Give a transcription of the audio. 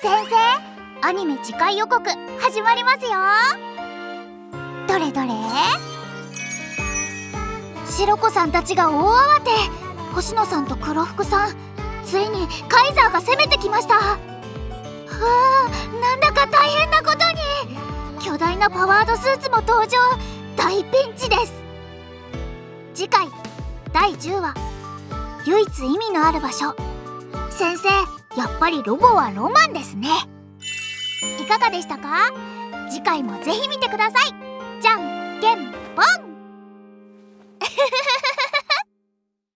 先生？アニメ次回予告始まりますよ。どれどれ？白子さんたちが大慌て。星野さんと黒服さん。ついにカイザーが攻めてきました。はあなんだか大変なことに。巨大なパワードスーツも登場。大ピンチです。次回第10話。唯一意味のある場所。やっぱりロボはロマンですね。いかがでしたか？次回もぜひ見てください。じゃんけん。ぽん